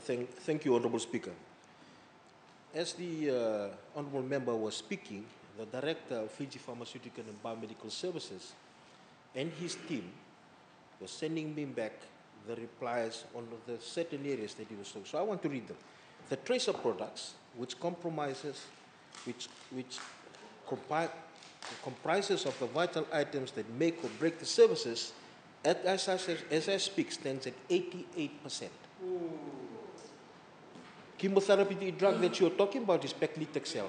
Thank, thank you, Honorable Speaker. As the uh, Honorable Member was speaking, the Director of Fiji Pharmaceutical and Biomedical Services and his team were sending me back the replies on the certain areas that he was talking. So I want to read them. The tracer products, which compromises, which, which compi- comprises of the vital items that make or break the services, at, as, I, as I speak, stands at 88%. Chemotherapy drug that you're talking about is paclitaxel.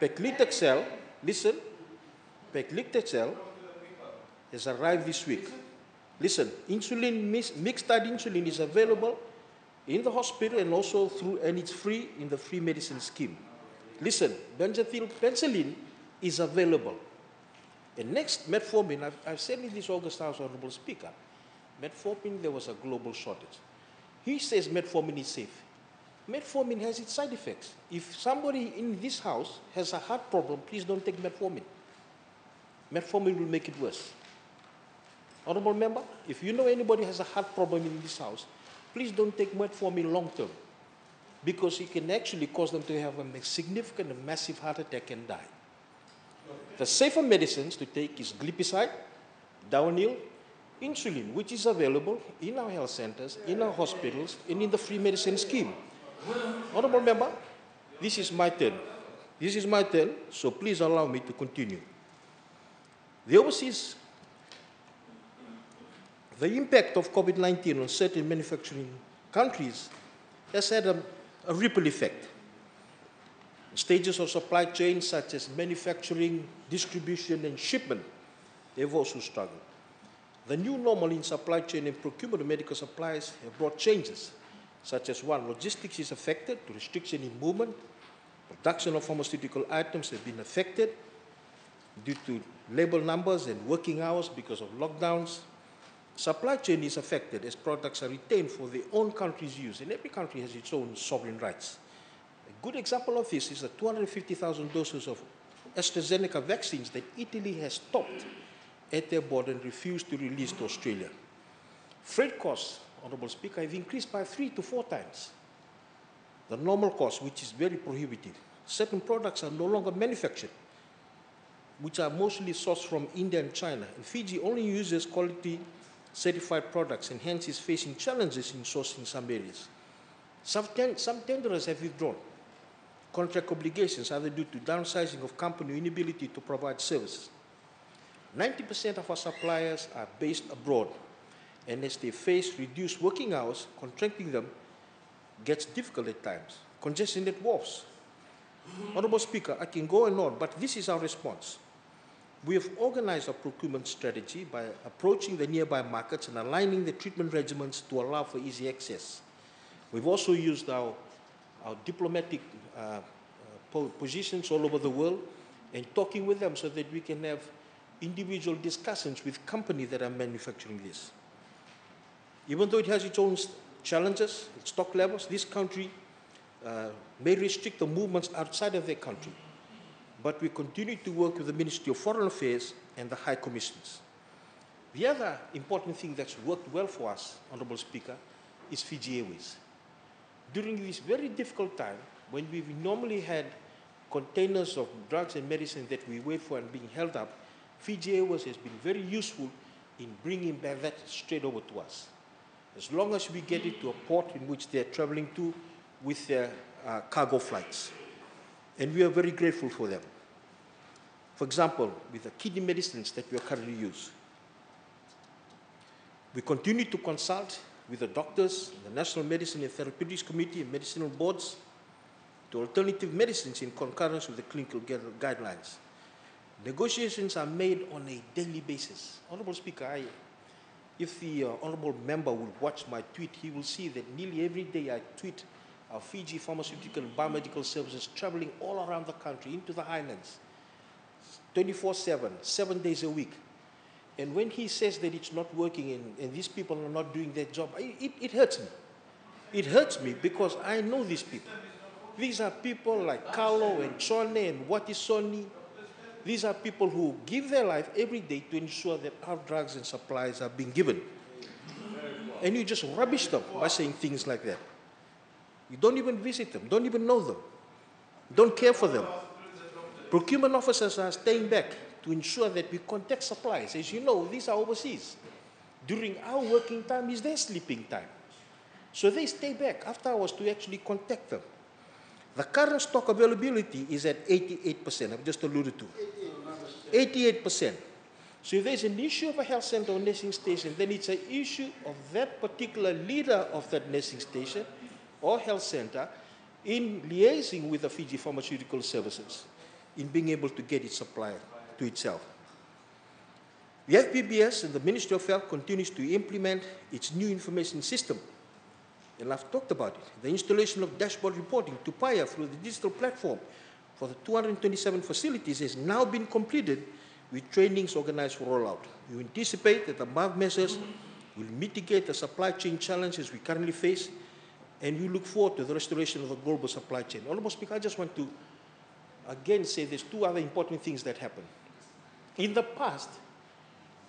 Paclitaxel, listen, paclitaxel has arrived this week. Listen, insulin, mix- mixed insulin is available in the hospital and also through, and it's free in the free medicine scheme. Listen, benzathine penicillin is available. And next, metformin, I've, I've said in this August House, Honorable Speaker, metformin, there was a global shortage. He says metformin is safe. Metformin has its side effects. If somebody in this house has a heart problem, please don't take metformin. Metformin will make it worse. Honorable member, if you know anybody has a heart problem in this house, please don't take metformin long term because it can actually cause them to have a significant massive heart attack and die. The safer medicines to take is glipizide, Daonil, insulin, which is available in our health centers, in our hospitals, and in the free medicine scheme. Honorable member, this is my turn. This is my turn, so please allow me to continue. The overseas, the impact of COVID 19 on certain manufacturing countries has had a, a ripple effect. Stages of supply chain, such as manufacturing, distribution, and shipment, they've also struggled. The new normal in supply chain and procurement of medical supplies have brought changes, such as one, logistics is affected to restriction in movement, production of pharmaceutical items have been affected due to label numbers and working hours because of lockdowns. Supply chain is affected as products are retained for their own country's use, and every country has its own sovereign rights. A good example of this is the 250,000 doses of AstraZeneca vaccines that Italy has stopped at their border and refused to release to Australia. Freight costs, Honorable Speaker, have increased by three to four times the normal cost, which is very prohibitive. Certain products are no longer manufactured, which are mostly sourced from India and China. And Fiji only uses quality certified products and hence is facing challenges in sourcing some areas. Some, ten- some tenderers have withdrawn contract obligations either due to downsizing of company or inability to provide services. 90% of our suppliers are based abroad, and as they face reduced working hours, contracting them gets difficult at times. Congestion at wharves. Honorable Speaker, I can go on and on, but this is our response. We have organized our procurement strategy by approaching the nearby markets and aligning the treatment regimens to allow for easy access. We've also used our, our diplomatic uh, uh, po- positions all over the world and talking with them so that we can have individual discussions with companies that are manufacturing this. Even though it has its own challenges, its stock levels, this country uh, may restrict the movements outside of their country. But we continue to work with the Ministry of Foreign Affairs and the High Commissions. The other important thing that's worked well for us, Honorable Speaker, is Fiji Airways. During this very difficult time, when we've normally had containers of drugs and medicine that we wait for and being held up, Fiji Airways has been very useful in bringing back that straight over to us. As long as we get it to a port in which they're traveling to with their uh, cargo flights. And we are very grateful for them. For example, with the kidney medicines that we are currently use, we continue to consult with the doctors, the National Medicine and Therapeutics Committee and medicinal boards to alternative medicines in concurrence with the clinical guidelines. Negotiations are made on a daily basis. Honorable Speaker, I, if the uh, honorable member will watch my tweet, he will see that nearly every day I tweet our Fiji pharmaceutical and biomedical services traveling all around the country into the highlands, 24 7, seven days a week. And when he says that it's not working and, and these people are not doing their job, it, it hurts me. It hurts me because I know these people. These are people like Carlo and Chone and Watisoni. These are people who give their life every day to ensure that our drugs and supplies are being given. And you just rubbish them by saying things like that. You don't even visit them, don't even know them, don't care for them. Procurement officers are staying back to ensure that we contact suppliers. As you know, these are overseas. During our working time is their sleeping time. So they stay back after hours to actually contact them. The current stock availability is at 88%, I've just alluded to. 88%. So if there's an issue of a health center or nursing station, then it's an issue of that particular leader of that nursing station or health center in liaising with the Fiji Pharmaceutical Services in being able to get its supply to itself. The FPBS and the Ministry of Health continues to implement its new information system. And I've talked about it. The installation of dashboard reporting to PAIA through the digital platform for the 227 facilities has now been completed with trainings organized for rollout. We anticipate that the above measures will mitigate the supply chain challenges we currently face, and we look forward to the restoration of the global supply chain. Honorable Speaker, I just want to again say there's two other important things that happen. In the past,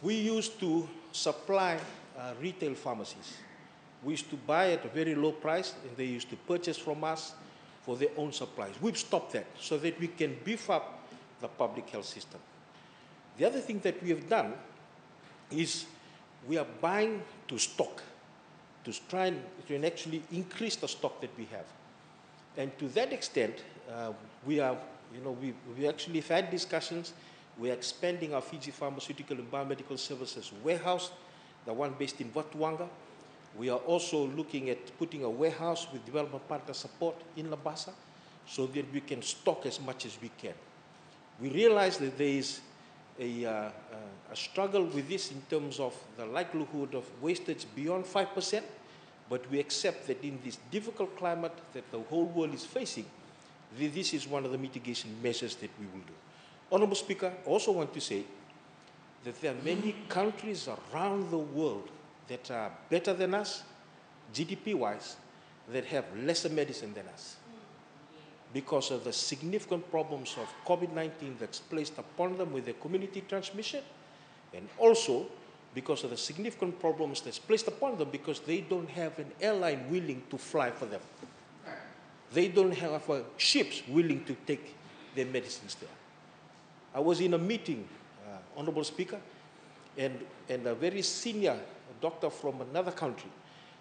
we used to supply uh, retail pharmacies. We used to buy at a very low price, and they used to purchase from us for their own supplies. We've stopped that so that we can beef up the public health system. The other thing that we have done is we are buying to stock, to try and, to actually increase the stock that we have. And to that extent, uh, we are, you know, we, we actually have had discussions. We are expanding our Fiji Pharmaceutical and Biomedical Services warehouse, the one based in Vatuwaqa. We are also looking at putting a warehouse with development partner support in Labasa so that we can stock as much as we can. We realize that there is a, uh, a struggle with this in terms of the likelihood of wastage beyond 5%, but we accept that in this difficult climate that the whole world is facing, this is one of the mitigation measures that we will do. Honorable Speaker, I also want to say that there are many countries around the world that are better than us, GDP-wise, that have lesser medicine than us because of the significant problems of COVID-19 that's placed upon them with the community transmission, and also because of the significant problems that's placed upon them because they don't have an airline willing to fly for them. They don't have uh, ships willing to take their medicines there. I was in a meeting, uh, Honorable Speaker, and, and a very senior doctor from another country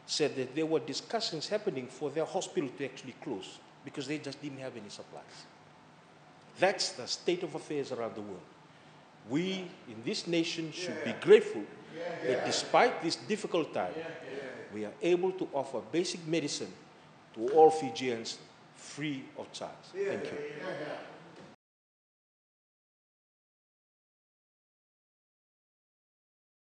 said that there were discussions happening for their hospital to actually close because they just didn't have any supplies. That's the state of affairs around the world. We in this nation should yeah. be grateful yeah, yeah. that despite this difficult time, we are able to offer basic medicine to all Fijians free of charge. Thank you.